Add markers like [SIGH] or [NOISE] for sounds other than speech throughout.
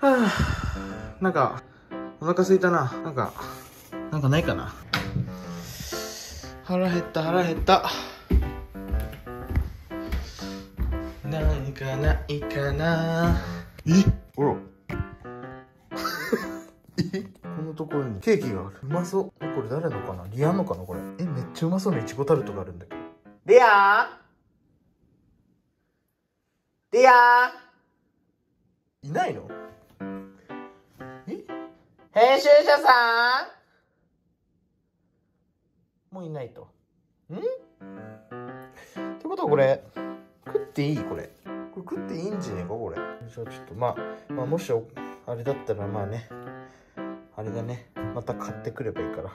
はあ、なんか、お腹すいたな。なんか、なんかないかな。腹減った、腹減った。何かないかな。え？ほら。[LAUGHS] え？このところにケーキがある。うまそう。え、これ誰のかな？リアンのかなこれ？え、めっちゃうまそうないちごタルトがあるんだけど。リアンリアンいないの？え編集者さんもういないと。ん？ってことはこれ、食っていい？これ。これ食っていいんじゃねえか？これ。じゃあちょっとまあ、まあもしおあれだったらまあね、あれだね。また買ってくればいいから。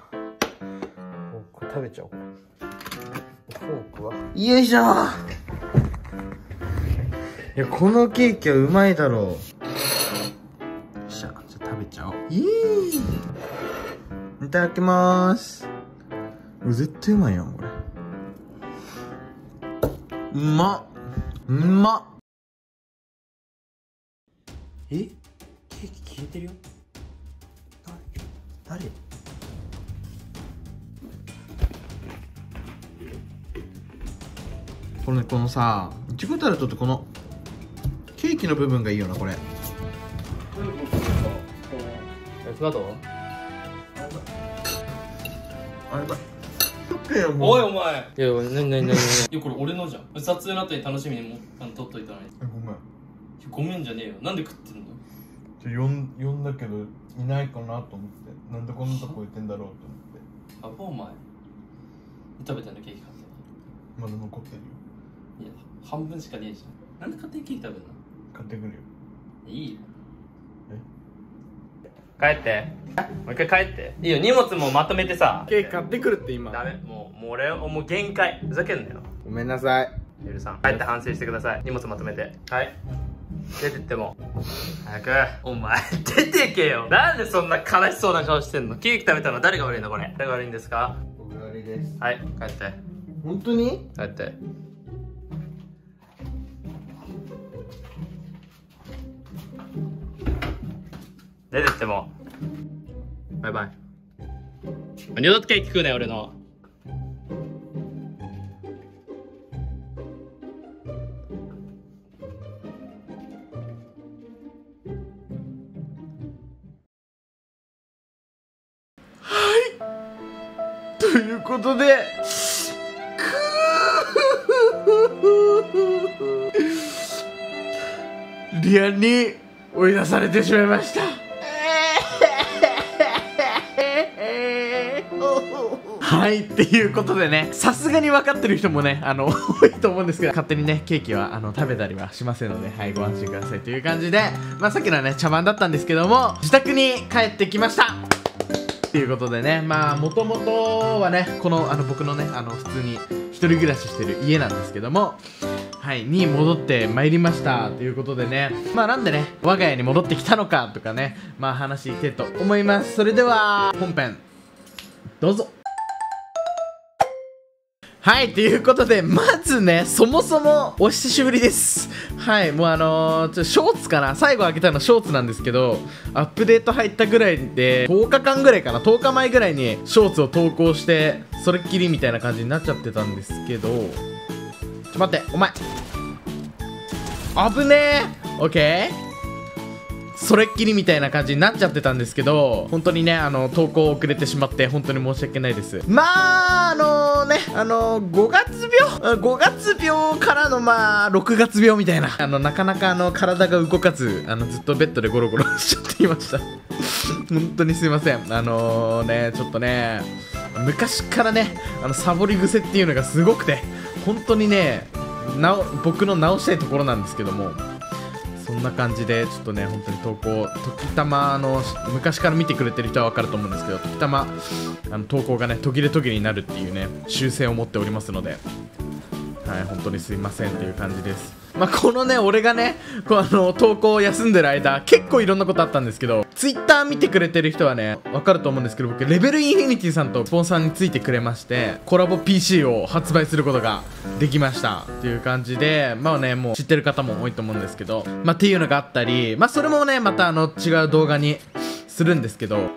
これ食べちゃおう。フォークは？よいしょいや、このケーキはうまいだろう。食べちゃおう。いいいただきまーす。絶対うまいやん、これ。うまっ。うまっ。え？ケーキ消えてるよ。誰？誰？このねこのさいちごタルトってこのケーキの部分がいいよなこれスカートあやばいおいお前。いやなになになになにいやこれ俺のじゃん。撮影の後に楽しみにもあの撮っといたのに。えごめん。ごめんじゃねえよ。なんで食ってんの？じゃ呼ん呼んだけどいないかなと思って。なんでこんなとこ行ってんだろうと思って。あお前食べたのケーキ買って。まだ残ってるよ。いや半分しかねえじゃん。なんで勝手にケーキ食べるの？買ってくるよ。いいよ帰って。もう一回帰って。いいよ荷物もまとめてさ。ケーキ買ってくるって今。ダメ。もうもう俺もう限界。ふざけんなよ。ごめんなさい。ゆるさん帰って反省してください。荷物まとめて。はい。出てっても。早く。お前出てけよ。なんでそんな悲しそうな顔してんの？ケーキ食べたの？誰が悪いのこれ？誰が悪いんですか？僕悪いです。はい帰って。本当に？帰って出てっても。バイバイ。二度とケーキ食うなよ俺の。ということで。[LAUGHS] リアンに追い出されてしまいましたはいっていうことでねさすがに分かってる人もねあの [LAUGHS] 多いと思うんですけど勝手にねケーキはあの食べたりはしませんのではいご安心くださいという感じでまあさっきのはね茶番だったんですけども自宅に帰ってきました。っていうことでねまあもともとはねこのあの僕のねあの普通に一人暮らししてる家なんですけどもはいに戻ってまいりました。ということでねまあなんでね我が家に戻ってきたのかとかねまあ話していきたいと思います。それでは本編どうぞ。はい、ということで、まずね、そもそもお久しぶりです。はい、もうあのー、ちょショーツかな最後開けたのショーツなんですけど、アップデート入ったぐらいで、10日間ぐらいかな ?10 日前ぐらいにショーツを投稿して、それっきりみたいな感じになっちゃってたんですけど、ちょ、待って、お前。危ねえオッケーそれっきりみたいな感じになっちゃってたんですけど本当にねあの投稿遅れてしまって本当に申し訳ないです。まああのねあの5月病？5月病からのまあ6月病みたいな。あのなかなかあの体が動かずあのずっとベッドでゴロゴロしちゃっていました。本当にすいません。あのねちょっとね昔からねあのサボり癖っていうのがすごくて本当にねなお僕の直したいところなんですけどもそんな感じでちょっとね本当に投稿時たまの昔から見てくれてる人は分かると思うんですけど時たまあの投稿がね途切れ途切れになるっていうね習性を持っておりますので。はい本当にすいませんっていう感じです。まあ、このね、俺がね、こうあの、投稿を休んでる間、結構いろんなことあったんですけど、ツイッター見てくれてる人はね、わかると思うんですけど、僕、レベルインフィニティさんとスポンサーについてくれまして、コラボ PC を発売することができました。っていう感じで、まあね、もう知ってる方も多いと思うんですけど、まあっていうのがあったり、まあそれもね、またあの、違う動画にするんですけど、いや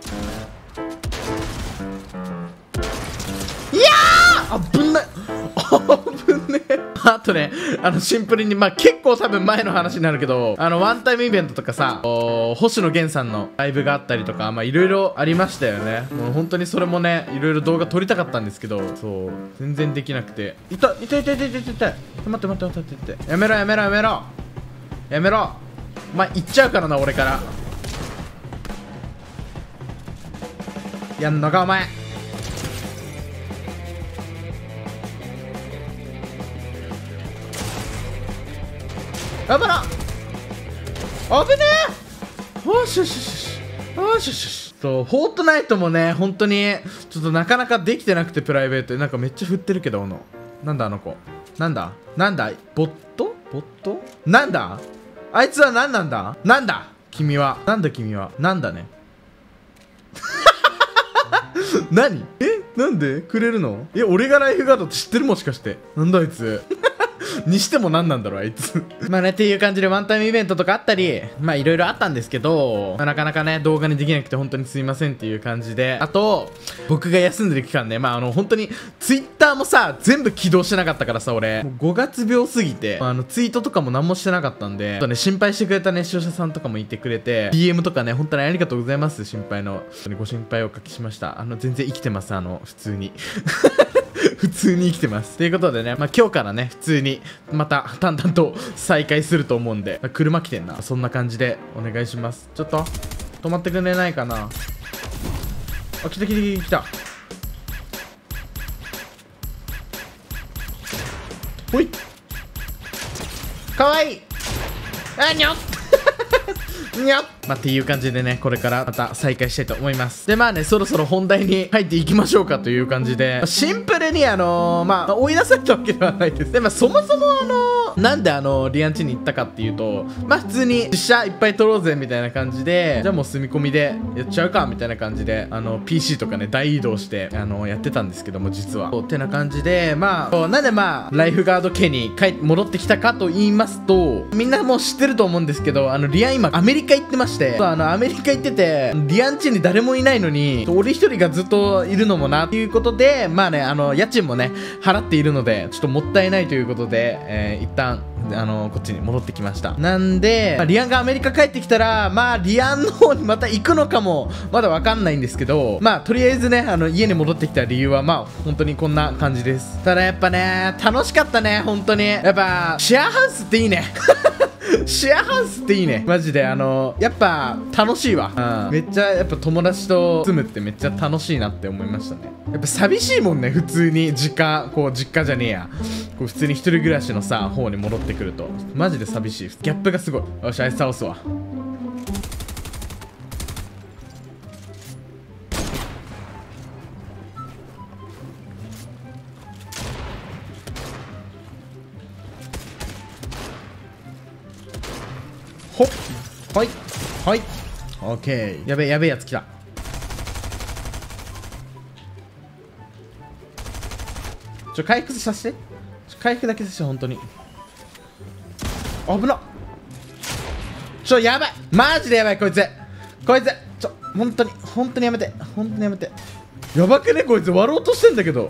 ーあぶんないあとね、あの、シンプルに、まあ、結構多分前の話になるけど、あの、ワンタイムイベントとかさ、星野源さんのライブがあったりとか、まあ、いろいろありましたよね。もう本当にそれもね、いろいろ動画撮りたかったんですけど、そう、全然できなくて。いた、いたいたいたいたいたい。待って待って待って待って。やめろやめろやめろ。やめろ。まあ、行っちゃうからな、俺から。やんのか、お前。やばな危ねえ。よしよしよしよし。よしよしそうフォートナイトもね本当にちょっとなかなかできてなくてプライベート。でなんかめっちゃ振ってるけどあのなんだあの子。なんだ？なんだ？ボット？ボット？なんだ？あいつは何なんだ？なんだ？君は。なんだ君は？なんだね。[LAUGHS] 何？え？なんで？くれるの？え俺がライフガードって知ってるもしかして。なんだあいつ。にしても何なんだろうあいつ。[LAUGHS] まあねっていう感じでワンタイムイベントとかあったりまあいろいろあったんですけど、まあなかなかね動画にできなくて本当にすいませんっていう感じで。あと僕が休んでる期間ねまああの本当にツイッターもさ全部起動してなかったからさ俺。5月病すぎてまあのツイートとかも何もしてなかったんでちょっとね心配してくれたね視聴者さんとかもいてくれて DM とかね本当にありがとうございます心配の。ご心配をおかけしました。あの全然生きてますあの普通に。[LAUGHS] [LAUGHS] 普通に生きてます。ということでね、まあ、今日からね普通にまた淡々と再開すると思うんで車来てんな。そんな感じでお願いします。ちょっと止まってくれないかな。あ来た来た来た来た。ほい。かわいい。あにょっ。にゃっまあ、っていう感じでね、これからまた再開したいと思います。で、まあね、そろそろ本題に入っていきましょうかという感じで、シンプルにあのー、まあ、追い出されたわけではないです。で、まあ、そもそもあのー、なんであの、リアンチに行ったかっていうと、まあ、普通に実写いっぱい撮ろうぜみたいな感じで、じゃあもう住み込みでやっちゃうかみたいな感じで、あの、PC とかね、大移動して、あのやってたんですけども、実は。ってな感じで、まあ、なんでまあ、ライフガード家に帰戻ってきたかと言いますと、みんなもう知ってると思うんですけど、あの、リアン今、アメリカ行ってまして、あの、アメリカ行ってて、リアンチに誰もいないのに、俺一人がずっといるのもな、っていうことで、まあね、あの、家賃もね、払っているので、ちょっともったいないということで、えー、一旦、あのこっちに戻ってきました。なんで、まあ、リアンがアメリカ帰ってきたらまあリアンの方にまた行くのかもまだわかんないんですけどまあとりあえずねあの家に戻ってきた理由はまあ本当にこんな感じです。ただやっぱね楽しかったね本当に。やっぱシェアハウスっていいね。[LAUGHS] シェアハウスっていいね。マジであのやっぱ楽しいわ、うん、めっちゃやっぱ友達と住むってめっちゃ楽しいなって思いましたね。やっぱ寂しいもんね普通に。実家こう実家じゃねえや。こう普通に一人暮らしのさ方に戻ってくると。マジで寂しい。ギャップがすごい。よしあいつ倒すわほっ。はい。はい。オッケーやべえやべえやつ来た。ちょ回復させて。ちょ回復だけさせて本当に。危なちょやばい。マジでやばいこいつ。こいつ。ちょ本当に本当にやめて。本当にやめて。やばくねこいつ。割ろうとしてんだけど。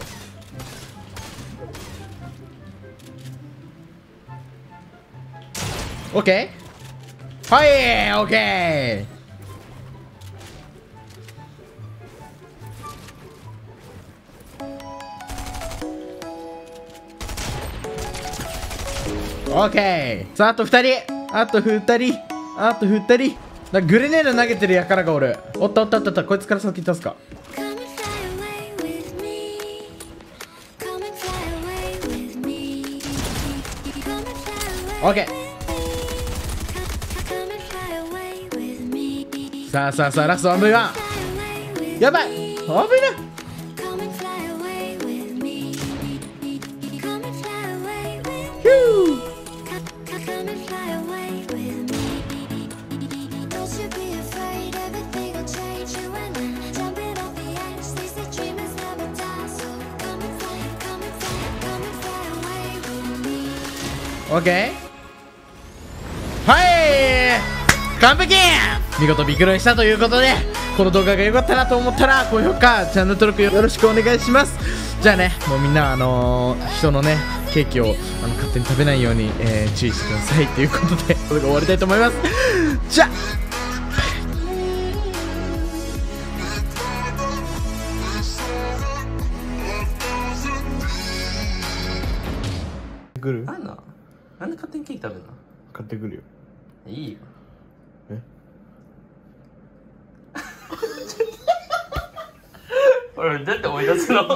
オッケーはいオッケーオッケーさああと2人。あと2人。あと2人。だグレネード投げてるやからがおる。おったおったおったおった。こいつから先出すか？Come and fly away さあさあさあラストワンブイワンやばい危ないヒューオッケーはい完璧見事ビクロイしたということでこの動画が良かったなと思ったら高評価チャンネル登録よろしくお願いします。じゃあねもうみんなあのー人のねケーキをあの勝手に食べないように、えー注意してください。ということでこれが終わりたいと思います。じゃあ来る？なんなんなんで勝手にケーキ食べるの？買ってくるよ。いいよえ [LAUGHS] 俺どうやって追い出すの。